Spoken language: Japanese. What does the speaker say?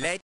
レッ